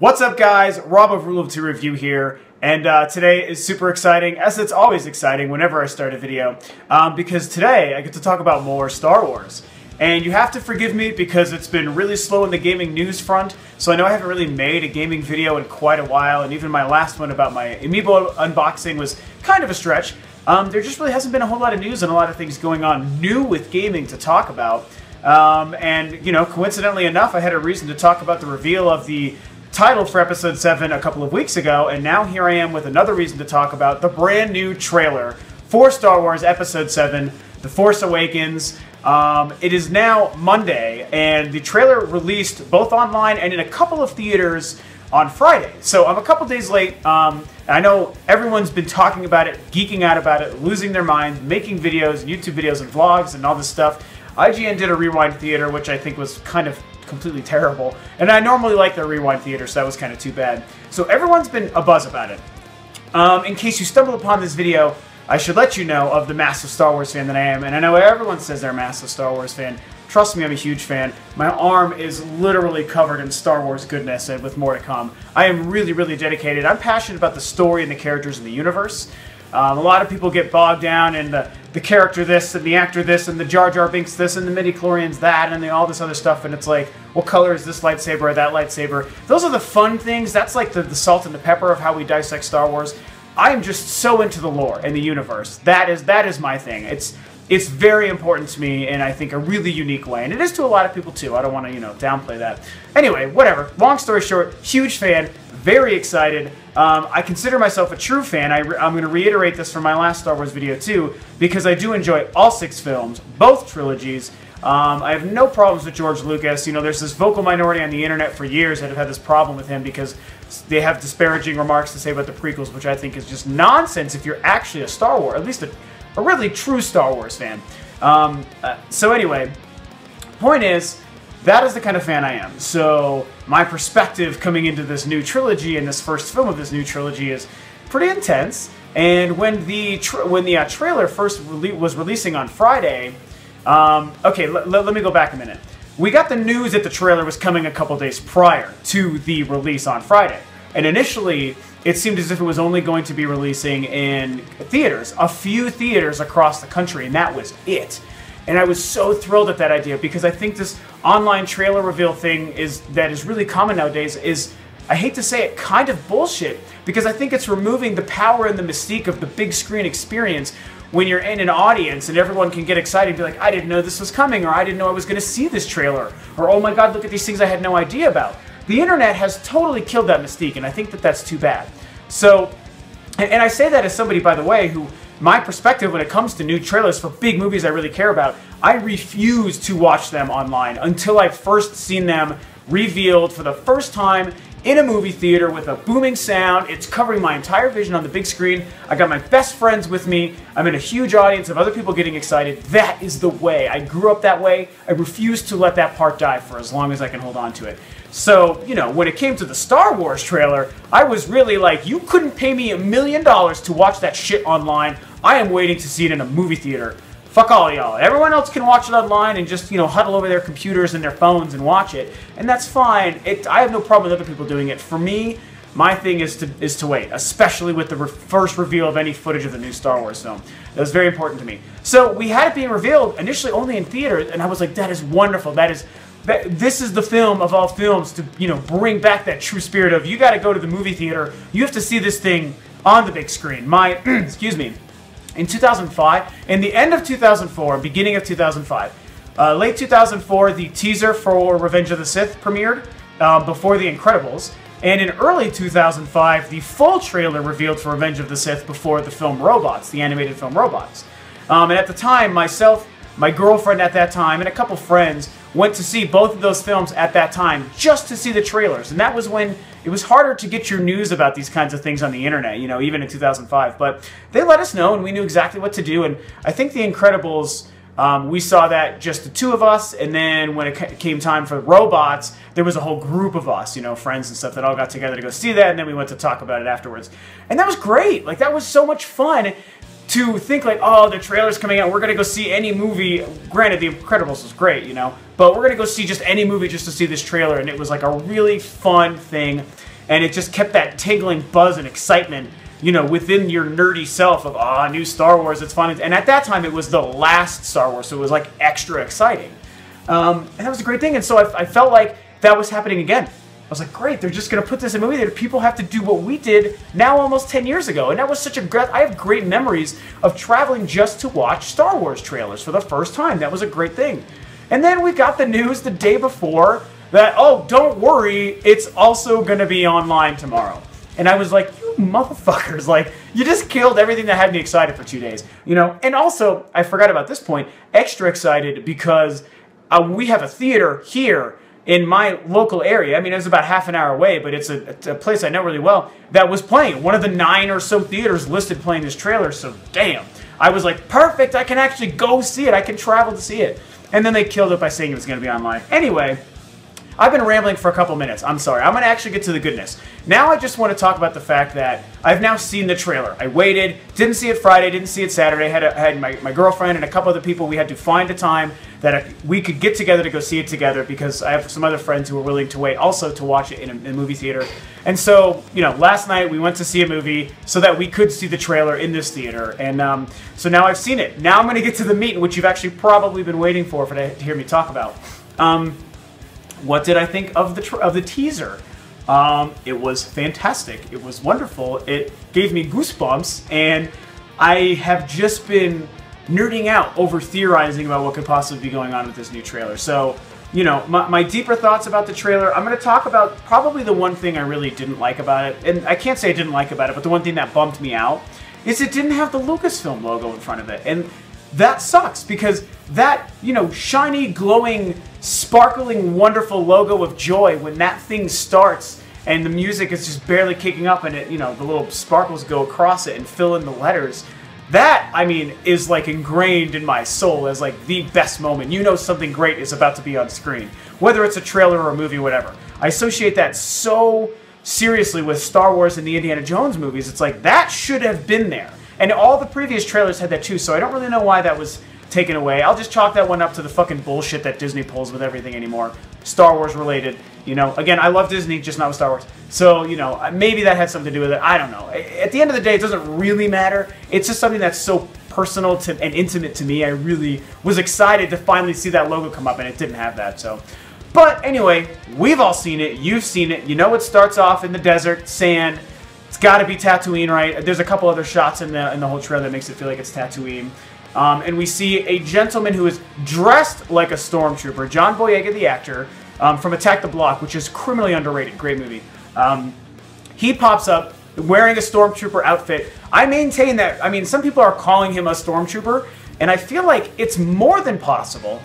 What's up, guys? Rob of Rule of Two Review here, and uh, today is super exciting, as it's always exciting whenever I start a video, um, because today I get to talk about more Star Wars. And you have to forgive me because it's been really slow in the gaming news front, so I know I haven't really made a gaming video in quite a while, and even my last one about my Amiibo unboxing was kind of a stretch. Um, there just really hasn't been a whole lot of news and a lot of things going on new with gaming to talk about. Um, and, you know, coincidentally enough, I had a reason to talk about the reveal of the title for episode 7 a couple of weeks ago, and now here I am with another reason to talk about the brand new trailer for Star Wars Episode 7 The Force Awakens. Um, it is now Monday, and the trailer released both online and in a couple of theaters on Friday. So I'm a couple days late. Um, I know everyone's been talking about it, geeking out about it, losing their minds, making videos, YouTube videos, and vlogs, and all this stuff. IGN did a rewind theater, which I think was kind of completely terrible. And I normally like their rewind theater, so that was kind of too bad. So everyone's been a buzz about it. Um, in case you stumble upon this video, I should let you know of the massive Star Wars fan that I am. And I know everyone says they're a massive Star Wars fan. Trust me, I'm a huge fan. My arm is literally covered in Star Wars goodness and with more to come. I am really, really dedicated. I'm passionate about the story and the characters in the universe. Um, a lot of people get bogged down in the, the character this and the actor this and the Jar Jar Binks this and the midi-chlorians that and the, all this other stuff and it's like, what color is this lightsaber or that lightsaber? Those are the fun things. That's like the, the salt and the pepper of how we dissect Star Wars. I am just so into the lore and the universe. That is that is my thing. It's it's very important to me in I think a really unique way, and it is to a lot of people too. I don't want to you know downplay that. Anyway, whatever. Long story short, huge fan, very excited. Um, I consider myself a true fan. I am going to reiterate this from my last Star Wars video too, because I do enjoy all six films, both trilogies. Um, I have no problems with George Lucas. You know, there's this vocal minority on the internet for years that have had this problem with him because they have disparaging remarks to say about the prequels, which I think is just nonsense if you're actually a Star Wars, at least a, a really true Star Wars fan. Um, uh, so anyway, point is, that is the kind of fan I am. So my perspective coming into this new trilogy and this first film of this new trilogy is pretty intense. And when the when the uh, trailer first rele was releasing on Friday, um, okay, let me go back a minute. We got the news that the trailer was coming a couple days prior to the release on Friday. And initially, it seemed as if it was only going to be releasing in theaters, a few theaters across the country, and that was it. And I was so thrilled at that idea because I think this online trailer reveal thing is that is really common nowadays is I hate to say it, kind of bullshit because I think it's removing the power and the mystique of the big screen experience when you're in an audience and everyone can get excited and be like, I didn't know this was coming, or I didn't know I was going to see this trailer, or oh my god, look at these things I had no idea about. The internet has totally killed that mystique, and I think that that's too bad. So, and I say that as somebody, by the way, who my perspective when it comes to new trailers for big movies I really care about, I refuse to watch them online until I've first seen them revealed for the first time in a movie theater with a booming sound. It's covering my entire vision on the big screen. I got my best friends with me. I'm in a huge audience of other people getting excited. That is the way. I grew up that way. I refuse to let that part die for as long as I can hold on to it. So, you know, when it came to the Star Wars trailer, I was really like, you couldn't pay me a million dollars to watch that shit online. I am waiting to see it in a movie theater. Fuck all y'all. Everyone else can watch it online and just, you know, huddle over their computers and their phones and watch it. And that's fine. It, I have no problem with other people doing it. For me, my thing is to is to wait, especially with the re first reveal of any footage of the new Star Wars film. That was very important to me. So we had it being revealed initially only in theaters, and I was like, that is wonderful. That is this is the film of all films to you know bring back that true spirit of you got to go to the movie theater. You have to see this thing on the big screen. My excuse me in 2005, in the end of 2004, beginning of 2005. Uh, late 2004, the teaser for Revenge of the Sith premiered uh, before The Incredibles, and in early 2005, the full trailer revealed for Revenge of the Sith before the film Robots, the animated film Robots. Um, and at the time, myself, my girlfriend at that time, and a couple friends went to see both of those films at that time just to see the trailers. And that was when it was harder to get your news about these kinds of things on the internet, you know, even in 2005. But they let us know and we knew exactly what to do. And I think The Incredibles, um, we saw that just the two of us. And then when it came time for robots, there was a whole group of us, you know, friends and stuff that all got together to go see that. And then we went to talk about it afterwards. And that was great. Like, that was so much fun to think like, oh, the trailer's coming out, we're gonna go see any movie. Granted, The Incredibles was great, you know, but we're gonna go see just any movie just to see this trailer, and it was like a really fun thing. and it just kept that tingling buzz and excitement you know, within your nerdy self of, ah, new Star Wars, it's fun. And at that time, it was the last Star Wars, so it was like extra exciting. Um, and that was a great thing. And so I, I, felt like that was happening again. I was like, great, they're just going to put this in a movie that people have to do what we did now almost 10 years ago. And that was such a great, I have great memories of traveling just to watch Star Wars trailers for the first time. That was a great thing. And then we got the news the day before that, oh, don't worry, it's also going to be online tomorrow. And I was like, you motherfuckers, like, you just killed everything that had me excited for two days, you know? And also, I forgot about this point, extra excited because uh, we have a theater here in my local area. I mean, it was about half an hour away, but it's a, a, place I know really well that was playing. One of the nine or so theaters listed playing this trailer, so damn. I was like, perfect, I can actually go see it. I can travel to see it. And then they killed it by saying it was going to be online. Anyway, I've been rambling for a couple minutes. I'm sorry. I'm going to actually get to the goodness. Now I just want to talk about the fact that I've now seen the trailer. I waited, didn't see it Friday, didn't see it Saturday. Had, a, had my, my girlfriend and a couple other people. We had to find a time that we could get together to go see it together because I have some other friends who were willing to wait also to watch it in a, in a movie theater. And so, you know, last night we went to see a movie so that we could see the trailer in this theater. And um, so now I've seen it. Now I'm going to get to the meat, which you've actually probably been waiting for, for to hear me talk about. Um, what did I think of the of the teaser? Um, it was fantastic. It was wonderful. It gave me goosebumps, and I have just been nerding out over theorizing about what could possibly be going on with this new trailer. So, you know, my, my deeper thoughts about the trailer, I'm going to talk about probably the one thing I really didn't like about it, and I can't say I didn't like about it, but the one thing that bumped me out is it didn't have the Lucasfilm logo in front of it. And that sucks because that, you know, shiny, glowing, sparkling, wonderful logo of joy, when that thing starts and the music is just barely kicking up and it, you know, the little sparkles go across it and fill in the letters. That, I mean, is like ingrained in my soul as like the best moment. You know something great is about to be on screen. Whether it's a trailer or a movie, whatever. I associate that so seriously with Star Wars and the Indiana Jones movies. It's like, that should have been there. And all the previous trailers had that too, so I don't really know why that was taken away. I'll just chalk that one up to the fucking bullshit that Disney pulls with everything anymore. Star Wars related, you know. Again, I love Disney, just not with Star Wars. So, you know, uh, maybe that had something to do with it. I don't know. At the end of the day, it doesn't really matter. It's just something that's so personal to, and intimate to me. I really was excited to finally see that logo come up, and it didn't have that, so... But anyway, we've all seen it. You've seen it. You know it starts off in the desert, sand, it's got to be Tatooine, right? There's a couple other shots in the in the whole trailer that makes it feel like it's Tatooine. Um, and we see a gentleman who is dressed like a stormtrooper, John Boyega, the actor, um, from Attack the Block, which is criminally underrated. Great movie. Um, he pops up wearing a stormtrooper outfit. I maintain that, I mean, some people are calling him a stormtrooper, and I feel like it's more than possible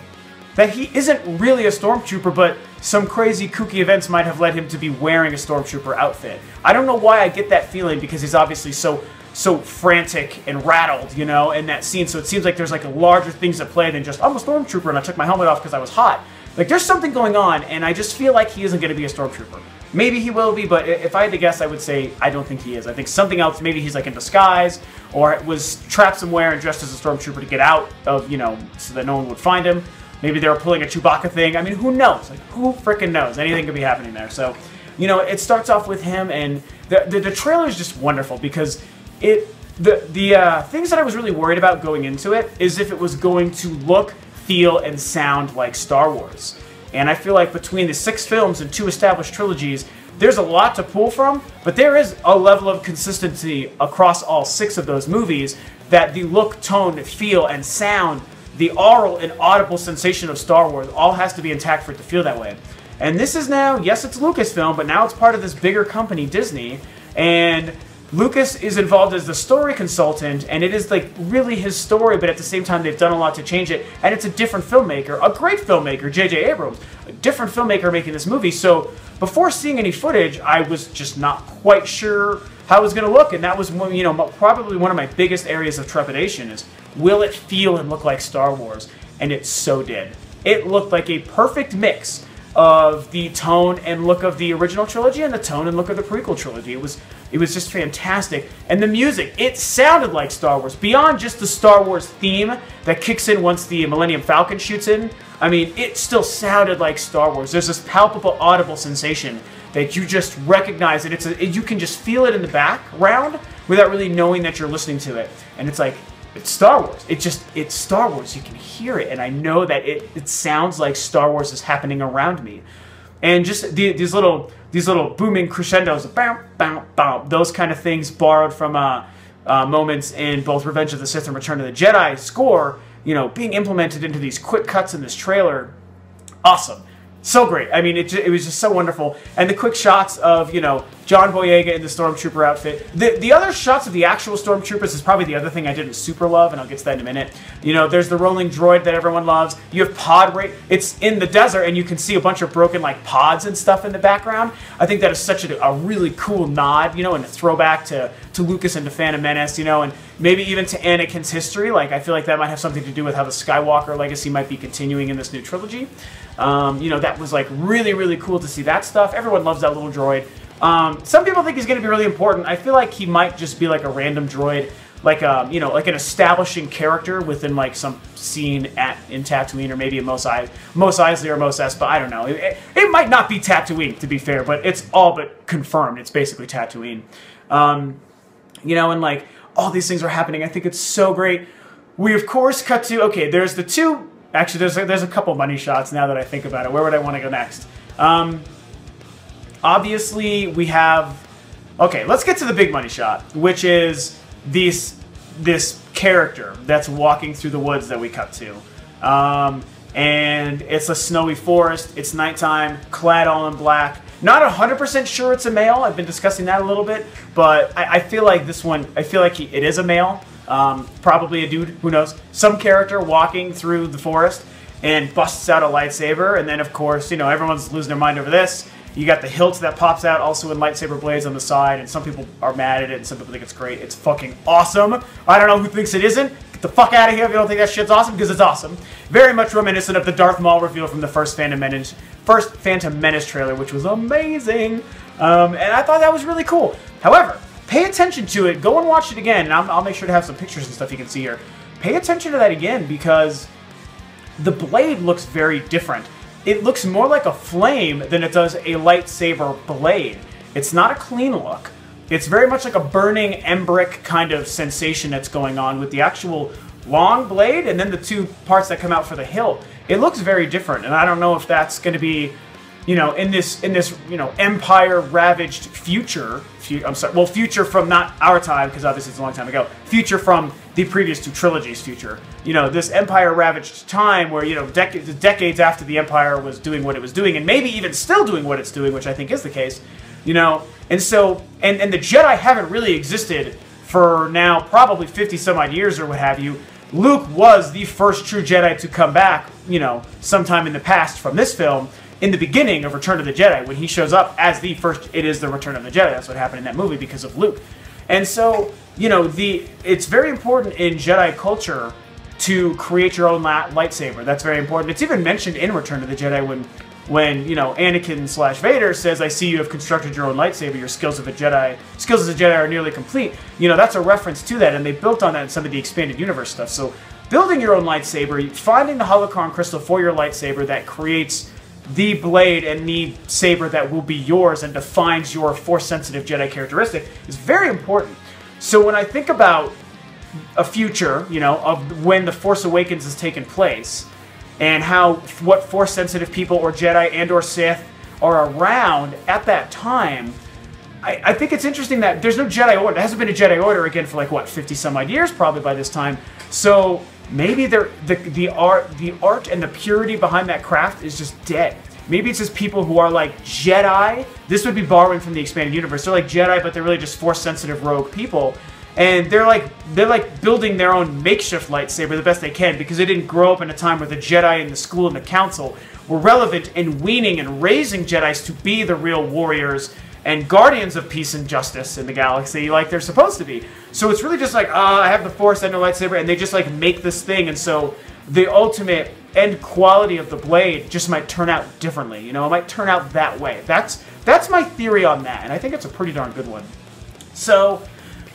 that he isn't really a stormtrooper, but some crazy kooky events might have led him to be wearing a stormtrooper outfit. I don't know why I get that feeling because he's obviously so so frantic and rattled, you know, in that scene. So it seems like there's like larger things at play than just I'm a stormtrooper and I took my helmet off because I was hot. Like there's something going on, and I just feel like he isn't going to be a stormtrooper. Maybe he will be, but if I had to guess, I would say I don't think he is. I think something else. Maybe he's like in disguise, or was trapped somewhere and dressed as a stormtrooper to get out of, you know, so that no one would find him. Maybe they were pulling a Chewbacca thing. I mean, who knows? Like, who freaking knows? Anything could be happening there. So, you know, it starts off with him, and the the, the trailer is just wonderful because it the the uh, things that I was really worried about going into it is if it was going to look, feel, and sound like Star Wars. And I feel like between the six films and two established trilogies, there's a lot to pull from, but there is a level of consistency across all six of those movies that the look, tone, feel, and sound the oral and audible sensation of Star Wars all has to be intact for it to feel that way. And this is now, yes, it's Lucasfilm, but now it's part of this bigger company, Disney, and Lucas is involved as the story consultant, and it is like really his story, but at the same time, they've done a lot to change it. And it's a different filmmaker, a great filmmaker, J.J. Abrams, a different filmmaker making this movie. So before seeing any footage, I was just not quite sure how it was going to look, and that was you know probably one of my biggest areas of trepidation is will it feel and look like Star Wars? And it so did. It looked like a perfect mix of the tone and look of the original trilogy and the tone and look of the prequel trilogy. It was it was just fantastic. And the music, it sounded like Star Wars. Beyond just the Star Wars theme that kicks in once the Millennium Falcon shoots in, I mean, it still sounded like Star Wars. There's this palpable, audible sensation that you just recognize it. It's a, you can just feel it in the background without really knowing that you're listening to it. And it's like, it's Star Wars. It just, it's Star Wars. You can hear it. And I know that it, it sounds like Star Wars is happening around me. And just the, these little, these little booming crescendos, bam, bam, bam, those kind of things borrowed from uh, uh, moments in both Revenge of the Sith and Return of the Jedi score, you know, being implemented into these quick cuts in this trailer. Awesome so great. I mean, it, it was just so wonderful. And the quick shots of, you know, John Boyega in the Stormtrooper outfit. The, the other shots of the actual Stormtroopers is probably the other thing I didn't super love, and I'll get to that in a minute. You know, there's the rolling droid that everyone loves. You have pod rate. It's in the desert, and you can see a bunch of broken, like, pods and stuff in the background. I think that is such a, a really cool nod, you know, and a throwback to, to Lucas and to Phantom Menace, you know, and maybe even to Anakin's history. Like, I feel like that might have something to do with how the Skywalker legacy might be continuing in this new trilogy. Um, you know, that was like really, really cool to see that stuff. Everyone loves that little droid. Um, some people think he's going to be really important. I feel like he might just be like a random droid, like a, um, you know, like an establishing character within like some scene at in Tatooine or maybe in Mos, I- Mos Eisley or Mos Espa. I don't know. It, it, might not be Tatooine to be fair, but it's all but confirmed. It's basically Tatooine. Um, you know, and like all these things are happening. I think it's so great. We of course cut to okay. There's the two Actually, there's a, there's a couple money shots now that I think about it. Where would I want to go next? Um, obviously, we have... Okay, let's get to the big money shot, which is this, this character that's walking through the woods that we cut to. Um, and it's a snowy forest. It's nighttime, clad all in black. Not 100% sure it's a male. I've been discussing that a little bit, but I, I feel like this one, I feel like he, it is a male. Um, probably a dude, who knows, some character walking through the forest and busts out a lightsaber. And then, of course, you know, everyone's losing their mind over this. You got the hilt that pops out also in lightsaber blades on the side, and some people are mad at it, and some people think it's great. It's fucking awesome. I don't know who thinks it isn't. Get the fuck out of here if you don't think that shit's awesome, because it's awesome. Very much reminiscent of the Darth Maul reveal from the first Phantom Menace, first Phantom Menace trailer, which was amazing. Um, and I thought that was really cool. However, Pay attention to it. Go and watch it again. And I'll, I'll make sure to have some pictures and stuff you can see here. Pay attention to that again because the blade looks very different. It looks more like a flame than it does a lightsaber blade. It's not a clean look. It's very much like a burning embrick kind of sensation that's going on with the actual long blade and then the two parts that come out for the hilt. It looks very different, and I don't know if that's going to be you know, in this in this you know empire ravaged future. I'm sorry, well, future from not our time because obviously it's a long time ago. Future from the previous two trilogies. Future, you know, this empire ravaged time where you know decades decades after the empire was doing what it was doing, and maybe even still doing what it's doing, which I think is the case. You know, and so and and the Jedi haven't really existed for now probably 50 some odd years or what have you. Luke was the first true Jedi to come back, you know, sometime in the past from this film in the beginning of Return of the Jedi, when he shows up as the first, it is the Return of the Jedi. That's what happened in that movie because of Luke. And so, you know, the it's very important in Jedi culture to create your own lightsaber. That's very important. It's even mentioned in Return of the Jedi when when you know Anakin slash Vader says, "I see you have constructed your own lightsaber. Your skills of a Jedi, skills as a Jedi, are nearly complete." You know that's a reference to that, and they built on that in some of the expanded universe stuff. So, building your own lightsaber, finding the holocron crystal for your lightsaber that creates the blade and the saber that will be yours and defines your force sensitive Jedi characteristic is very important. So when I think about a future, you know, of when the Force Awakens has taken place and how what force sensitive people or Jedi and or Sith are around at that time, I, I think it's interesting that there's no Jedi Order. There hasn't been a Jedi Order again for like what 50 some odd years probably by this time. So maybe the the art the art and the purity behind that craft is just dead. Maybe it's just people who are like Jedi. This would be borrowing from the expanded universe. They're like Jedi, but they're really just force sensitive rogue people. And they're like they're like building their own makeshift lightsaber the best they can because they didn't grow up in a time where the Jedi and the school and the council were relevant in weaning and raising Jedi's to be the real warriors and guardians of peace and justice in the galaxy like they're supposed to be. So it's really just like, uh, I have the Force and a lightsaber, and they just like make this thing, and so the ultimate end quality of the blade just might turn out differently. You know, it might turn out that way. That's that's my theory on that, and I think it's a pretty darn good one. So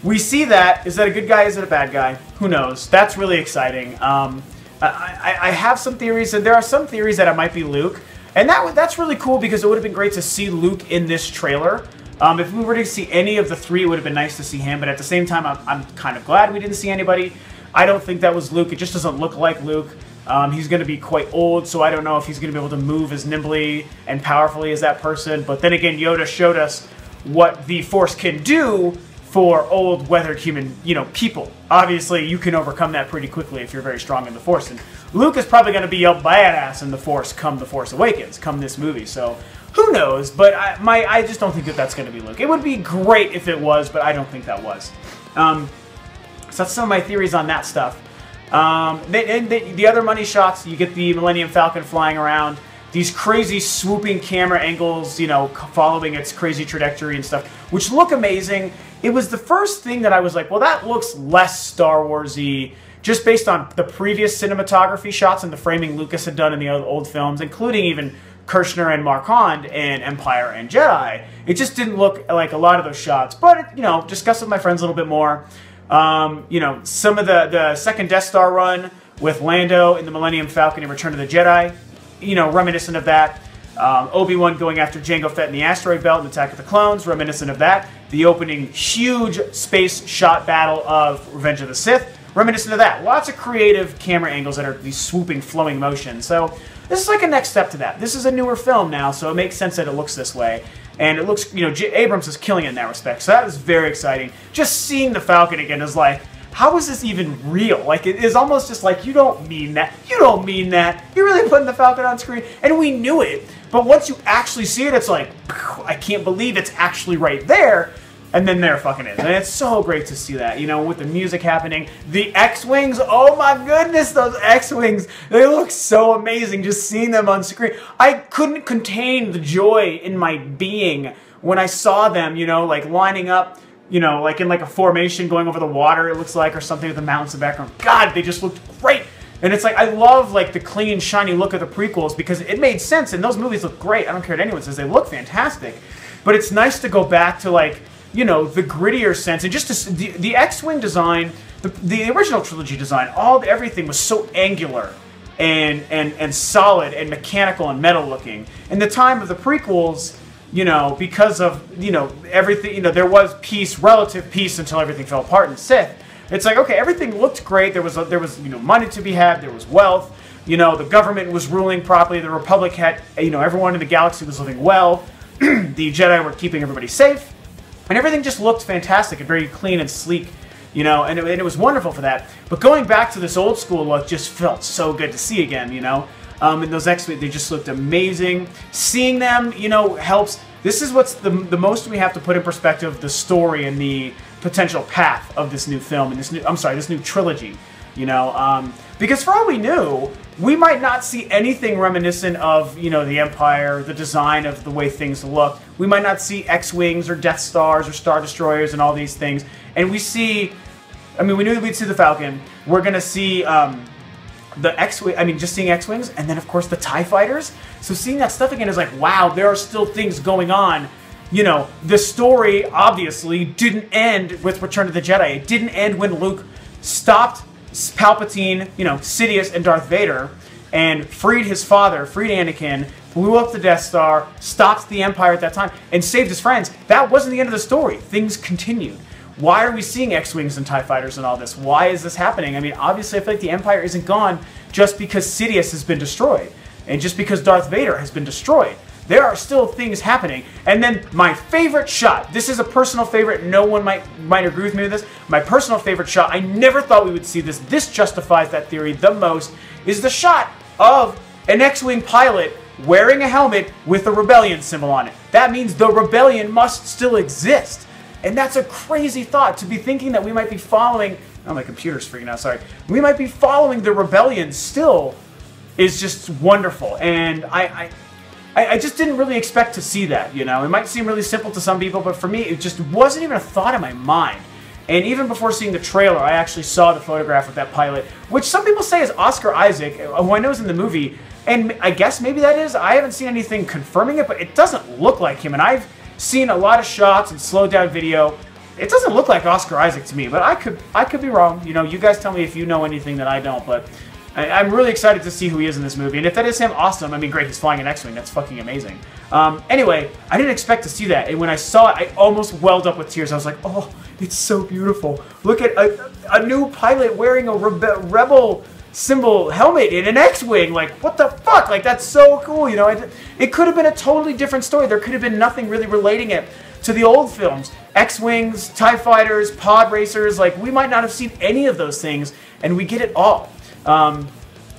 we see that. Is that a good guy? Is it a bad guy? Who knows? That's really exciting. Um, I, I, I have some theories, and there are some theories that it might be Luke. And that that's really cool because it would have been great to see Luke in this trailer. Um, if we were to see any of the three, it would have been nice to see him. But at the same time, I'm, I'm kind of glad we didn't see anybody. I don't think that was Luke. It just doesn't look like Luke. Um, he's going to be quite old, so I don't know if he's going to be able to move as nimbly and powerfully as that person. But then again, Yoda showed us what the Force can do for old, weathered human, you know, people. Obviously, you can overcome that pretty quickly if you're very strong in the Force. And Luke is probably going to be a badass in the Force come The Force Awakens, come this movie. So who knows? But I, my, I just don't think that that's going to be Luke. It would be great if it was, but I don't think that was. Um, so that's some of my theories on that stuff. Um, and the, the other money shots, you get the Millennium Falcon flying around these crazy swooping camera angles, you know, following its crazy trajectory and stuff, which look amazing. It was the first thing that I was like, well, that looks less Star Warsy, just based on the previous cinematography shots and the framing Lucas had done in the old films, including even Kershner and Marquand in Empire and Jedi. It just didn't look like a lot of those shots, but you know, discuss with my friends a little bit more. Um, you know, some of the the second Death Star run with Lando in the Millennium Falcon and Return of the Jedi you know, reminiscent of that. Um, Obi-Wan going after Jango Fett in the asteroid belt in Attack of the Clones, reminiscent of that. The opening huge space shot battle of Revenge of the Sith, reminiscent of that. Lots of creative camera angles that are these swooping, flowing motions. So this is like a next step to that. This is a newer film now, so it makes sense that it looks this way. And it looks, you know, J Abrams is killing it in that respect. So that is very exciting. Just seeing the Falcon again is like, how is this even real? Like, it is almost just like, you don't mean that. You don't mean that. You're really putting the Falcon on screen. And we knew it. But once you actually see it, it's like, I can't believe it's actually right there. And then there fucking is. And it's so great to see that, you know, with the music happening. The X-Wings, oh my goodness, those X-Wings, they look so amazing just seeing them on screen. I couldn't contain the joy in my being when I saw them, you know, like lining up you know, like in like a formation going over the water, it looks like, or something with the mountains in the background. God, they just looked great. And it's like, I love like the clean, shiny look of the prequels because it made sense and those movies look great. I don't care what anyone says, they look fantastic. But it's nice to go back to like, you know, the grittier sense and just to, the, the X-Wing design, the, the original trilogy design, all everything was so angular and, and, and solid and mechanical and metal looking. In the time of the prequels, you know, because of, you know, everything, you know, there was peace, relative peace until everything fell apart in Sith. It's like, okay, everything looked great. There was, a, there was, you know, money to be had. There was wealth. You know, the government was ruling properly. The Republic had, you know, everyone in the galaxy was living well. the Jedi were keeping everybody safe. And everything just looked fantastic and very clean and sleek, you know, and it, and it was wonderful for that. But going back to this old school look just felt so good to see again, you know. Um, and those X, they just looked amazing. Seeing them, you know, helps. This is what's the, the most we have to put in perspective the story and the potential path of this new film and this new, I'm sorry, this new trilogy. You know, um, because for all we knew, we might not see anything reminiscent of, you know, the Empire, the design of the way things look. We might not see X-Wings or Death Stars or Star Destroyers and all these things. And we see, I mean, we knew we'd see the Falcon. We're going to see um, the X-wing, I mean, just seeing X-wings, and then of course the Tie Fighters. So seeing that stuff again is like, wow, there are still things going on. You know, the story obviously didn't end with Return of the Jedi. It didn't end when Luke stopped Palpatine, you know, Sidious, and Darth Vader, and freed his father, freed Anakin, blew up the Death Star, stopped the Empire at that time, and saved his friends. That wasn't the end of the story. Things continued. Why are we seeing X-Wings and TIE Fighters and all this? Why is this happening? I mean, obviously I feel like the Empire isn't gone just because Sidious has been destroyed. And just because Darth Vader has been destroyed. There are still things happening. And then my favorite shot, this is a personal favorite, no one might, might agree with me with this. My personal favorite shot, I never thought we would see this, this justifies that theory the most, is the shot of an X-Wing pilot wearing a helmet with a rebellion symbol on it. That means the rebellion must still exist. And that's a crazy thought to be thinking that we might be following. Oh, my computer's freaking out. Sorry. We might be following the rebellion still is just wonderful. And I, I, I just didn't really expect to see that. You know, it might seem really simple to some people, but for me, it just wasn't even a thought in my mind. And even before seeing the trailer, I actually saw the photograph of that pilot, which some people say is Oscar Isaac, uh, who I know is in the movie. And I guess maybe that is. I haven't seen anything confirming it, but it doesn't look like him. And I've seen a lot of shots and slowed down video. It doesn't look like Oscar Isaac to me, but I could I could be wrong. You know, you guys tell me if you know anything that I don't, but I, am really excited to see who he is in this movie. And if that is him, awesome. I mean, great, he's flying an X-Wing. That's fucking amazing. Um, anyway, I didn't expect to see that. And when I saw it, I almost welled up with tears. I was like, oh, it's so beautiful. Look at a, a new pilot wearing a rebe rebel symbol helmet in an X-Wing. Like, what the fuck? Like, that's so cool, you know? It, it could have been a totally different story. There could have been nothing really relating it to the old films. X-Wings, TIE Fighters, Pod Racers, like, we might not have seen any of those things, and we get it all. Um,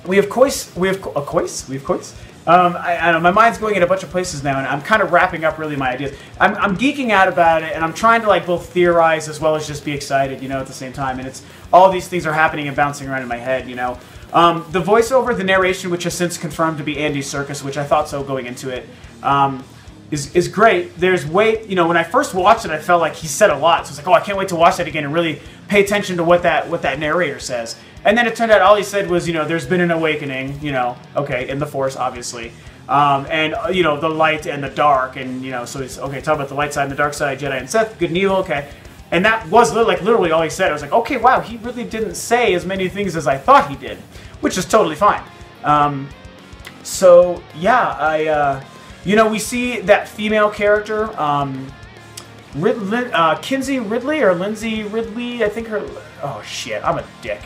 we have Kois, we have a Kois, we have Kois. Um, I, I, know, my mind's going in a bunch of places now, and I'm kind of wrapping up really my ideas. I'm, I'm, geeking out about it, and I'm trying to like both theorize as well as just be excited, you know, at the same time. And it's all these things are happening and bouncing around in my head, you know. Um, the voiceover, the narration, which has since confirmed to be Andy Serkis, which I thought so going into it, um, is, is great. There's way, you know, when I first watched it, I felt like he said a lot. So it's like, oh, I can't wait to watch that again and really pay attention to what that what that narrator says. And then it turned out all he said was, you know, there's been an awakening, you know, okay, in the Force, obviously. Um, and, uh, you know, the light and the dark. And, you know, so he's, okay, talk about the light side and the dark side, Jedi and Sith, good and evil, okay. And that was like literally all he said. I was like, okay, wow, he really didn't say as many things as I thought he did, which is totally fine. Um, so, yeah, I, uh, you know, we see that female character, um, Rid- uh, Kinsey Ridley or Lindsay Ridley, I think her, oh shit, I'm a dick.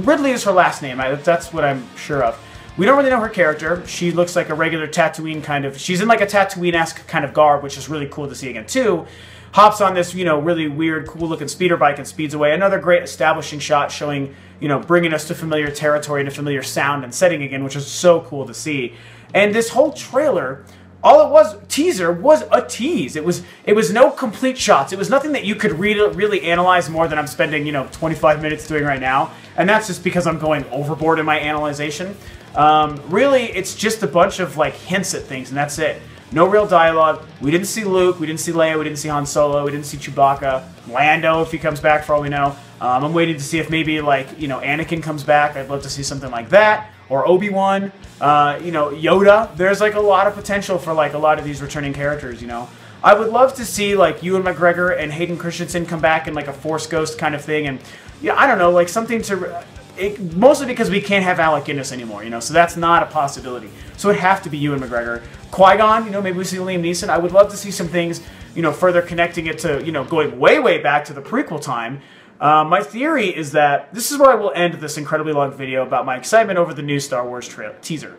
Ridley is her last name. I, that's what I'm sure of. We don't really know her character. She looks like a regular Tatooine kind of. She's in like a Tatooine-esque kind of garb, which is really cool to see again too. Hops on this, you know, really weird, cool-looking speeder bike and speeds away. Another great establishing shot showing, you know, bringing us to familiar territory and a familiar sound and setting again, which is so cool to see. And this whole trailer all it was teaser was a tease. It was it was no complete shots. It was nothing that you could really really analyze more than I'm spending you know 25 minutes doing right now, and that's just because I'm going overboard in my analyzation. Um, really, it's just a bunch of like hints at things, and that's it. No real dialogue. We didn't see Luke. We didn't see Leia. We didn't see Han Solo. We didn't see Chewbacca. Lando, if he comes back, for all we know. Um, I'm waiting to see if maybe like you know Anakin comes back. I'd love to see something like that or Obi-Wan, uh, you know, Yoda. There's like a lot of potential for like a lot of these returning characters, you know. I would love to see like Ewan McGregor and Hayden Christensen come back in like a Force Ghost kind of thing, and yeah, I don't know, like something to. It, mostly because we can't have Alec Guinness anymore, you know, so that's not a possibility. So it'd have to be Ewan McGregor. Qui Gon, you know, maybe we see Liam Neeson. I would love to see some things, you know, further connecting it to, you know, going way, way back to the prequel time uh, my theory is that this is where I will end this incredibly long video about my excitement over the new Star Wars teaser.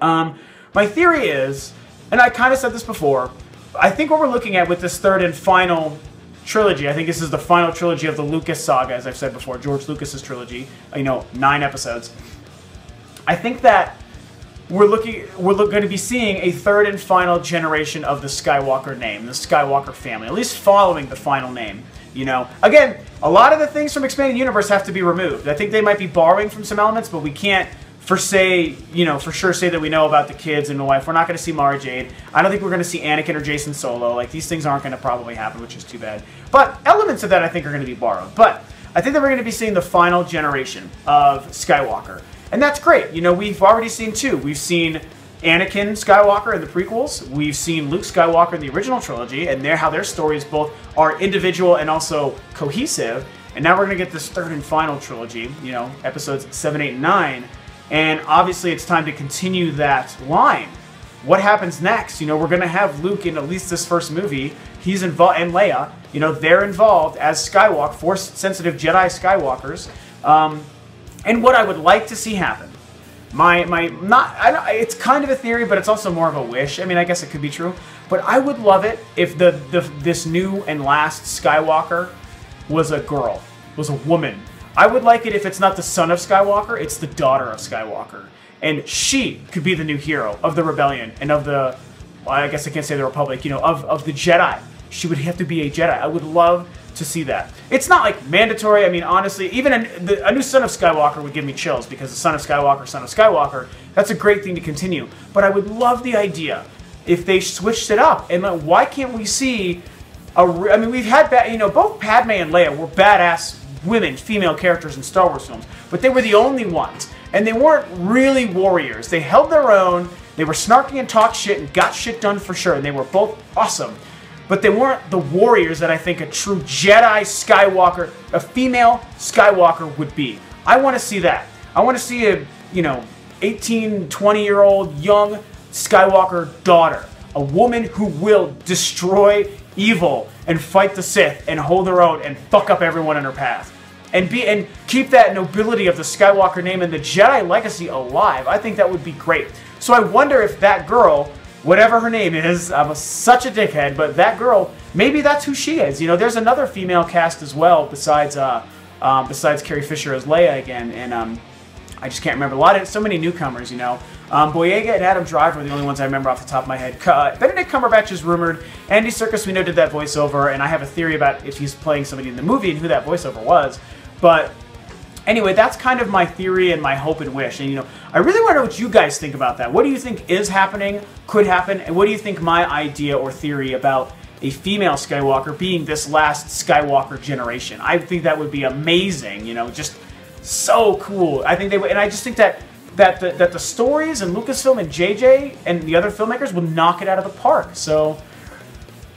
Um, my theory is, and I kind of said this before, I think what we're looking at with this third and final trilogy, I think this is the final trilogy of the Lucas saga, as I've said before, George Lucas's trilogy, you know, nine episodes. I think that we're looking we're look, going to be seeing a third and final generation of the Skywalker name, the Skywalker family, at least following the final name. You know, again, a lot of the things from Expanded Universe have to be removed. I think they might be borrowing from some elements, but we can't for say, you know, for sure say that we know about the kids and the wife. We're not going to see Mara Jade. I don't think we're going to see Anakin or Jacen Solo. Like, these things aren't going to probably happen, which is too bad. But elements of that I think are going to be borrowed. But I think that we're going to be seeing the final generation of Skywalker. And that's great. You know, we've already seen two. We've seen Anakin Skywalker in the prequels. We've seen Luke Skywalker in the original trilogy, and their how their stories both are individual and also cohesive. And now we're gonna get this third and final trilogy. You know, episodes seven, eight, and nine. And obviously, it's time to continue that line. What happens next? You know, we're gonna have Luke in at least this first movie. He's involved, and Leia. You know, they're involved as Skywalker, Force-sensitive Jedi Skywalkers. Um, and what I would like to see happen my my not I don't, it's kind of a theory, but it's also more of a wish. I mean, I guess it could be true, but I would love it if the, the this new and last Skywalker was a girl, was a woman. I would like it if it's not the son of Skywalker, it's the daughter of Skywalker, and she could be the new hero of the rebellion and of the well, I guess I can't say the Republic, you know, of of the Jedi. She would have to be a Jedi. I would love to see that. It's not like mandatory. I mean, honestly, even a, the, a, new Son of Skywalker would give me chills because the Son of Skywalker, Son of Skywalker, that's a great thing to continue. But I would love the idea if they switched it up. And like, why can't we see a? I mean, we've had you know both Padme and Leia were badass women, female characters in Star Wars films, but they were the only ones, and they weren't really warriors. They held their own. They were snarky and talked shit and got shit done for sure, and they were both awesome but they weren't the warriors that I think a true Jedi Skywalker, a female Skywalker would be. I want to see that. I want to see a, you know, 18, 20 year old young Skywalker daughter. A woman who will destroy evil and fight the Sith and hold her own and fuck up everyone in her path. And be and keep that nobility of the Skywalker name and the Jedi legacy alive. I think that would be great. So I wonder if that girl, whatever her name is, I'm a, such a dickhead, but that girl, maybe that's who she is. You know, there's another female cast as well besides uh, um, besides Carrie Fisher as Leia again, and um, I just can't remember. A lot of so many newcomers, you know. Um, Boyega and Adam Driver are the only ones I remember off the top of my head. Uh, Benedict Cumberbatch is rumored. Andy Serkis, we know, did that voiceover, and I have a theory about if he's playing somebody in the movie and who that voiceover was. But anyway, that's kind of my theory and my hope and wish. And you know, I really want to know what you guys think about that. What do you think is happening, could happen, and what do you think my idea or theory about a female Skywalker being this last Skywalker generation? I think that would be amazing. You know, just so cool. I think they would, and I just think that that the, that the stories and Lucasfilm and JJ and the other filmmakers will knock it out of the park. So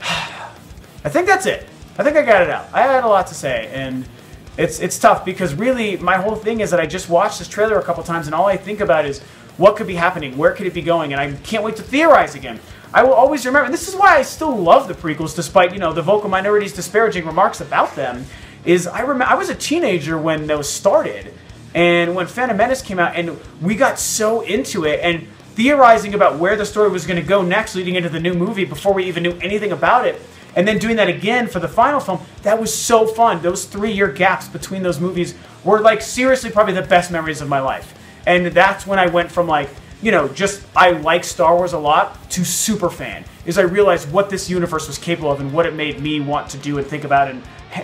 I think that's it. I think I got it out. I had a lot to say, and it's it's tough because really my whole thing is that I just watched this trailer a couple times, and all I think about is what could be happening, where could it be going, and I can't wait to theorize again. I will always remember, and this is why I still love the prequels, despite you know the vocal minorities' disparaging remarks about them is I remember I was a teenager when those started, and when Phantom Menace came out, and we got so into it and theorizing about where the story was going to go next, leading into the new movie before we even knew anything about it. And then doing that again for the final film, that was so fun. Those three year gaps between those movies were like seriously probably the best memories of my life. And that's when I went from like, you know, just I like Star Wars a lot to super fan. Is I realized what this universe was capable of and what it made me want to do and think about and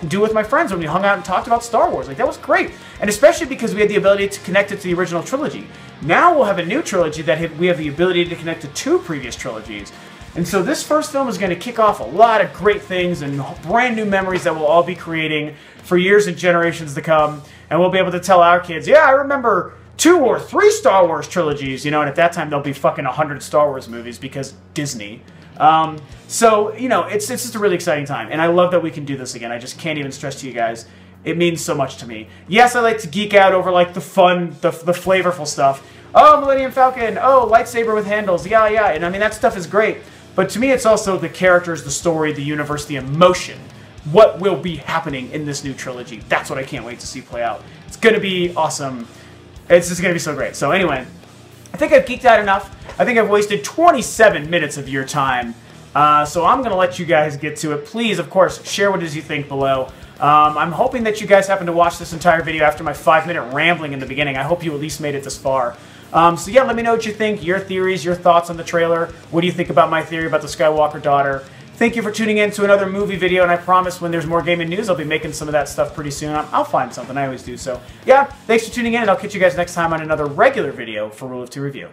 do with my friends when we hung out and talked about Star Wars. Like, that was great. And especially because we had the ability to connect it to the original trilogy. Now we'll have a new trilogy that we have the ability to connect to two previous trilogies. And so this first film is going to kick off a lot of great things and brand new memories that we'll all be creating for years and generations to come. And we'll be able to tell our kids, yeah, I remember two or three Star Wars trilogies, you know, and at that time there'll be fucking 100 Star Wars movies because Disney. Um, so, you know, it's, it's just a really exciting time. And I love that we can do this again. I just can't even stress to you guys. It means so much to me. Yes, I like to geek out over like the fun, the, the flavorful stuff. Oh, Millennium Falcon. Oh, lightsaber with handles. Yeah, yeah. And I mean, that stuff is great. But to me, it's also the characters, the story, the universe, the emotion. What will be happening in this new trilogy? That's what I can't wait to see play out. It's going to be awesome. It's just going to be so great. So anyway, I think I've geeked out enough. I think I've wasted 27 minutes of your time. Uh, so I'm going to let you guys get to it. Please, of course, share what it is you think below. Um, I'm hoping that you guys happen to watch this entire video after my five-minute rambling in the beginning. I hope you at least made it this far. Um, so yeah, let me know what you think, your theories, your thoughts on the trailer. What do you think about my theory about the Skywalker daughter? Thank you for tuning in to another movie video, and I promise when there's more gaming news, I'll be making some of that stuff pretty soon. I'll find something, I always do. So yeah, thanks for tuning in, and I'll catch you guys next time on another regular video for Rule of Two Review.